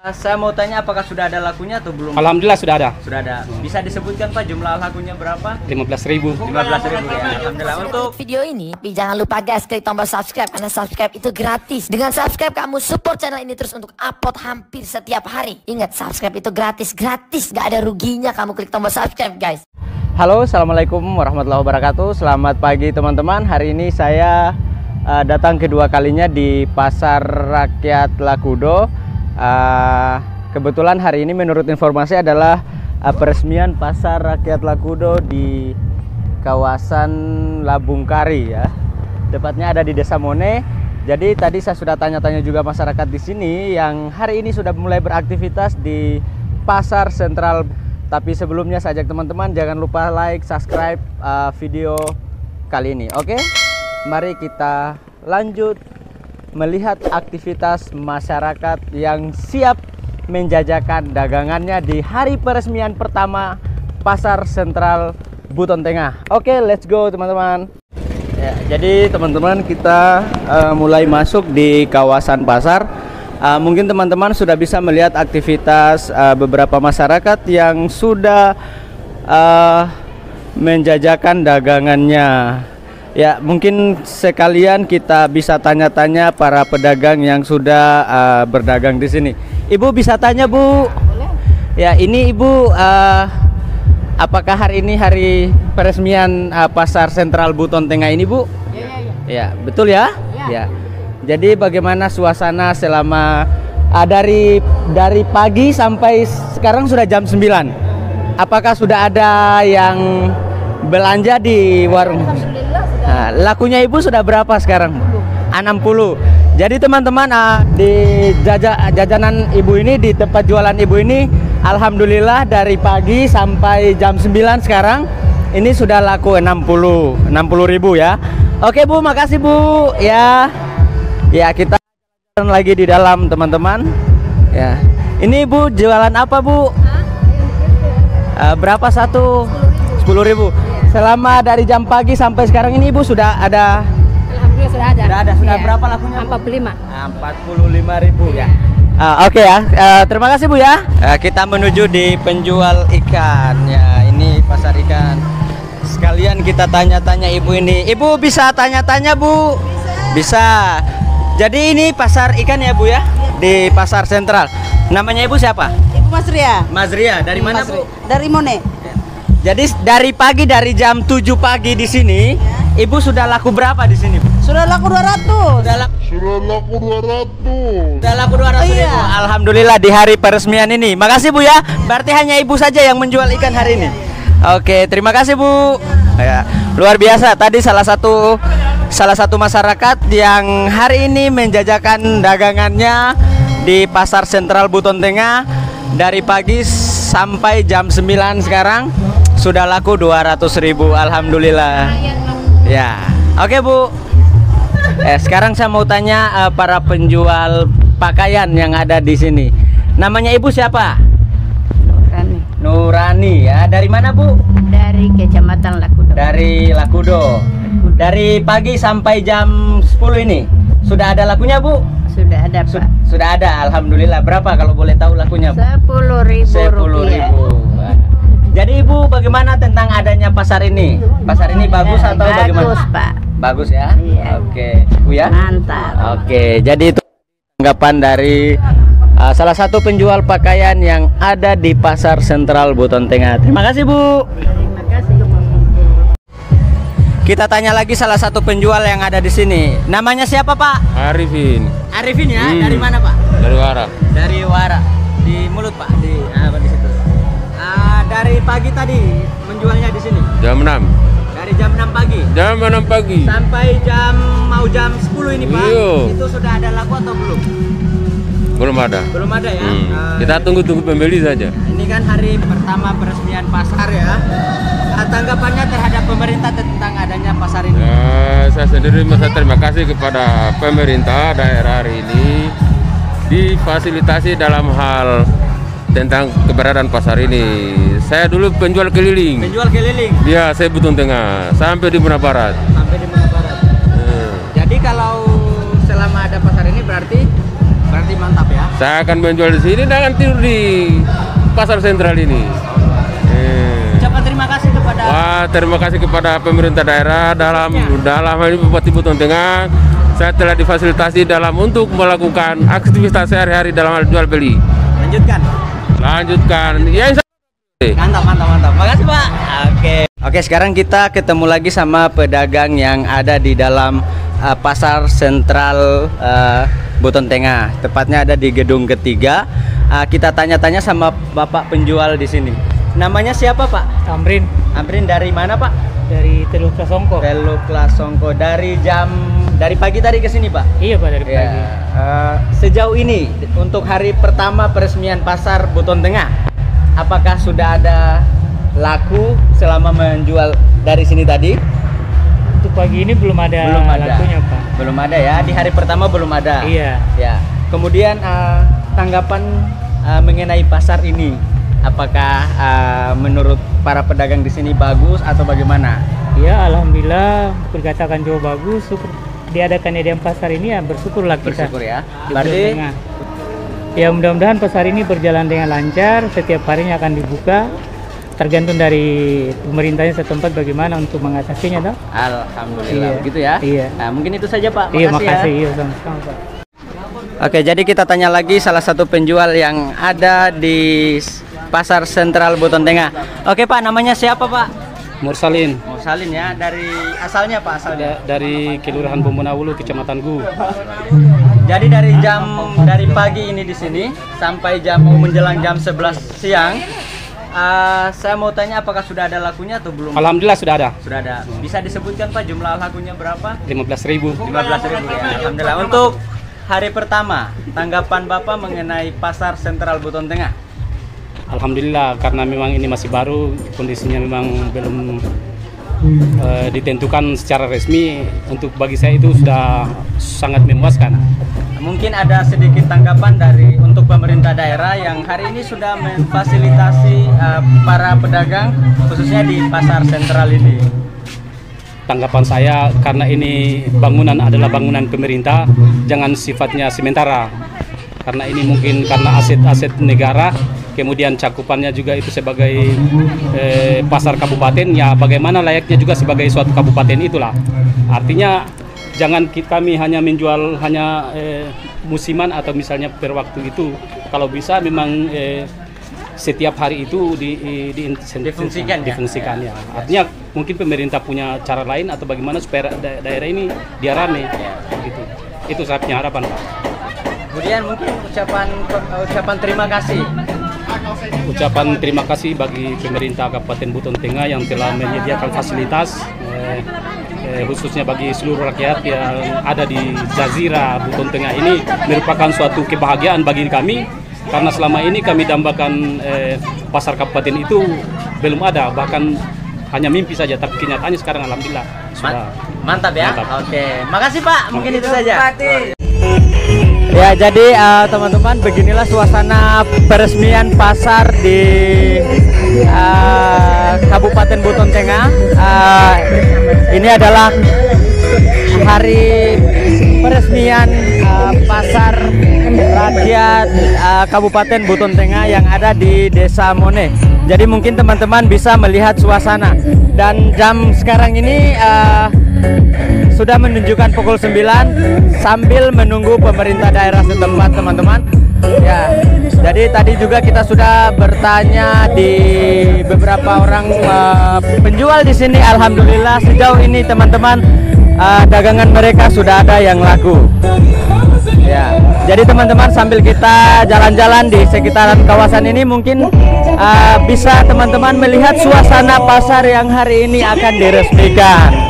Saya mau tanya apakah sudah ada lakunya atau belum? Alhamdulillah sudah ada. Sudah ada. Bisa disebutkan Pak jumlah lakunya berapa? 15.000 ribu. 15 ribu ya. Alhamdulillah. Untuk video ini, tapi jangan lupa guys klik tombol subscribe karena subscribe itu gratis. Dengan subscribe kamu support channel ini terus untuk upload hampir setiap hari. Ingat subscribe itu gratis, gratis, gak ada ruginya kamu klik tombol subscribe guys. Halo, assalamualaikum warahmatullahi wabarakatuh. Selamat pagi teman-teman. Hari ini saya uh, datang kedua kalinya di Pasar Rakyat Lakudo. Uh, kebetulan hari ini menurut informasi adalah uh, peresmian Pasar Rakyat Lakudo di kawasan Labungkari ya. Tepatnya ada di Desa Mone. Jadi tadi saya sudah tanya-tanya juga masyarakat di sini yang hari ini sudah mulai beraktivitas di Pasar Sentral. Tapi sebelumnya saya ajak teman-teman jangan lupa like, subscribe uh, video kali ini. Oke? Mari kita lanjut melihat aktivitas masyarakat yang siap menjajakan dagangannya di hari peresmian pertama Pasar Sentral Buton Tengah. Oke, let's go teman-teman. Ya, jadi teman-teman kita uh, mulai masuk di kawasan pasar. Uh, mungkin teman-teman sudah bisa melihat aktivitas uh, beberapa masyarakat yang sudah uh, menjajakan dagangannya. Ya, mungkin sekalian kita bisa tanya-tanya para pedagang yang sudah uh, berdagang di sini. Ibu bisa tanya, Bu? Ya, ini Ibu uh, apakah hari ini hari peresmian uh, Pasar Sentral Buton Tengah ini, Bu? Iya, iya. Ya, betul ya? Ya. Jadi bagaimana suasana selama uh, dari dari pagi sampai sekarang sudah jam 9. Apakah sudah ada yang belanja di warung? Nah, lakunya ibu sudah berapa sekarang? 60. Jadi teman-teman ah, di jaja, jajanan ibu ini di tempat jualan ibu ini alhamdulillah dari pagi sampai jam 9 sekarang ini sudah laku 60 60 ribu ya. Oke Bu, makasih Bu. Ya. Ya, kita lagi di dalam teman-teman. Ya. Ini Bu jualan apa Bu? Eh, berapa satu? 10.000. Selama dari jam pagi sampai sekarang ini Ibu sudah ada Alhamdulillah sudah ada. sudah ada sudah Iya. berapa lakunya? Bu? 45. Ah, 45.000 ya. Ah, Oke ya, Eh, terima kasih Bu ya. Eh, kita menuju di penjual ikan ya. Ini pasar ikan. Sekalian kita tanya-tanya Ibu ini. Ibu bisa tanya-tanya Bu? Bisa. Jadi ini pasar ikan ya Bu ya? Di pasar sentral. Namanya Ibu siapa? Ibu Mas Ria. Mazria. Dari mana Bu? Dari Mone. Jadi dari pagi dari jam 7 pagi di sini, Ibu sudah laku berapa di sini? Bu? Sudah laku 200. Sudah laku Sudah laku 200 Sudah laku 200 ribu. Iya. Alhamdulillah di hari peresmian ini. Makasih Bu ya. Berarti hanya Ibu saja yang menjual ikan hari ini. Oke, terima kasih Bu. Ya, luar biasa. Tadi salah satu salah satu masyarakat yang hari ini menjajakan dagangannya di Pasar Sentral Buton Tengah dari pagi sampai jam 9 sekarang sudah laku 200 ribu. Alhamdulillah. Ya. Oke, Bu. Eh, sekarang saya mau tanya eh, para penjual pakaian yang ada di sini. Namanya Ibu siapa? Kami Nurani ya. Dari mana, Bu? dari Kecamatan Lakudo. Dari Lakudo. Dari pagi sampai jam 10 ini. Sudah ada lakunya, Bu? Sudah ada Su- Pak. sudah ada. Alhamdulillah. Berapa kalau boleh tahu lakunya, Bu? Sepuluh ribu Sepuluh rupiah. ribu. Jadi Ibu bagaimana tentang adanya pasar ini? Pasar ini bagus atau bagaimana? Bagus Pak. Bagus ya? Iya. Oke. Bu ya? Mantap. Oke, jadi itu tanggapan dari uh, salah satu penjual pakaian yang ada di Pasar Sentral Buton Tengah. Terima kasih, Bu. Terima kasih. Kita tanya lagi salah satu penjual yang ada di sini. Namanya siapa, Pak? Arifin Arifin ya. Hmm. Dari mana, Pak? dari Wara. Dari Wara. Di mulut, Pak. Di apa di situ? Dari pagi tadi menjualnya di sini. Jam 6. Dari jam 6 pagi Jam 6 pagi. sampai jam mau jam 10 ini, Pak. Iya. Itu sudah ada laku atau belum? Belum ada. Belum ada ya. Hmm. Ah, Kita tunggu-tunggu pembeli saja. Ini kan hari pertama peresmian pasar ya. Ah, Tanggapannya terhadap pemerintah tentang adanya pasar ini. Ya, saya sendiri merasa terima kasih kepada pemerintah daerah hari ini difasilitasi dalam hal tentang keberadaan pasar ini. Saya dulu penjual keliling. Menjual keliling Ya, saya Buton Tengah sampai di Muna Barat. sampai di mana barat. Hmm. Jadi kalau selama ada pasar ini berarti Berarti mantap ya. Saya akan menjual di sini dan akan tidur di pasar sentral ini. Ucapan terima kasih kepada Wah, terima kasih kepada pemerintah daerah dalam dalam hal ini Bupati Buton Tengah. Saya telah difasilitasi dalam untuk melakukan aktivitas sehari-hari dalam hal jual beli. lanjutkan. Lanjutkan. Ya, insya. Mantap, mantap, mantap. Makasih Pak. Oke. Oke, sekarang kita ketemu lagi sama pedagang yang ada di dalam uh, pasar sentral uh, Buton Tengah. Tepatnya ada di gedung ketiga. Uh, kita tanya-tanya sama bapak penjual di sini. Namanya siapa Pak? Tamrin Amrin dari mana Pak? dari Teluk Kasongko. Teluk Lasongko. Dari jam dari pagi tadi ke sini Pak. Iya pak dari pagi. Ya, eh, sejauh ini untuk hari pertama peresmian pasar Buton Tengah, apakah sudah ada laku selama menjual dari sini tadi? Untuk pagi ini belum ada belum ada. lakunya pak. Belum ada ya. Di hari pertama belum ada. Iya. Ya. Kemudian eh, tanggapan eh, mengenai pasar ini, apakah eh, menurut para pedagang di sini bagus atau bagaimana? Iya alhamdulillah dikatakan jauh bagus. Syukur diadakannya di pasar ini ya bersyukurlah kita. Bersyukur ya. Berarti. Ya mudah-mudahan pasar ini berjalan dengan lancar. Setiap harinya akan dibuka. Tergantung dari pemerintahnya setempat bagaimana untuk mengatasinya toh. alhamdulillah Iya. begitu ya. Iya. Nah, mungkin itu saja Pak. Iya Makasih ya. makasih. Iya sama-sama pak. Oke, jadi kita tanya lagi salah satu penjual yang ada di Pasar Sentral Buton Tengah. Oke, Pak, namanya siapa, Pak? Mursalin Oh, Salin ya, dari asalnya Pak, asalnya. da- dari Kelurahan Bumbunawulu, Kecamatan Gu. Jadi dari jam dari pagi ini di sini sampai jam mau menjelang jam 11 siang. eh, saya mau tanya apakah sudah ada lakunya atau belum? Alhamdulillah sudah ada Sudah ada. Bisa disebutkan Pak jumlah lakunya berapa? 15.000. 15.000 ya. Alhamdulillah. Untuk hari pertama, tanggapan Bapak mengenai Pasar Sentral Buton Tengah? Alhamdulillah karena memang ini masih baru, kondisinya memang belum eh, ditentukan secara resmi. Untuk bagi saya itu sudah sangat memuaskan. Mungkin ada sedikit tanggapan dari untuk pemerintah daerah yang hari ini sudah memfasilitasi uh, para pedagang khususnya di pasar sentral ini. Tanggapan saya karena ini bangunan adalah bangunan pemerintah, jangan sifatnya sementara. Karena ini mungkin karena aset-aset negara, kemudian cakupannya juga itu sebagai eh, pasar kabupaten, ya bagaimana layaknya juga sebagai suatu kabupaten itulah. Artinya jangan kami hanya menjual hanya eh, musiman atau misalnya per waktu itu. Kalau bisa memang eh, setiap hari itu di, di, Difungsikan, ya? difungsikan ya. Artinya mungkin pemerintah punya cara lain atau bagaimana supaya da- daerah ini dia rame gitu. Itu saya punya harapan Pak. Kemudian mungkin ucapan ucapan terima kasih. Ucapan terima kasih bagi pemerintah Kabupaten Buton Tengah yang telah menyediakan fasilitas eh, eh, khususnya bagi seluruh rakyat yang ada di Jazira Buton Tengah ini merupakan suatu kebahagiaan bagi kami karena selama ini kami dambakan eh, pasar kabupaten itu belum ada bahkan hanya mimpi saja tapi kenyataannya sekarang alhamdulillah sudah Ma- mantap ya. Mantap. Oke, makasih Pak. Mungkin itu saja. Ya, jadi eh, teman-teman beginilah suasana peresmian pasar di eh, Kabupaten Buton Tengah. Eh, ini adalah hari peresmian eh, pasar rakyat eh, Kabupaten Buton Tengah yang ada di Desa Mone. Jadi mungkin teman-teman bisa melihat suasana dan jam sekarang ini eh, sudah menunjukkan pukul 9 sambil menunggu pemerintah daerah setempat teman-teman. Ya, jadi tadi juga kita sudah bertanya di beberapa orang eh, penjual di sini. Alhamdulillah sejauh ini teman-teman eh, dagangan mereka sudah ada yang laku. Ya, jadi teman-teman sambil kita jalan-jalan di sekitaran kawasan ini mungkin eh, bisa teman-teman melihat suasana pasar yang hari ini akan diresmikan.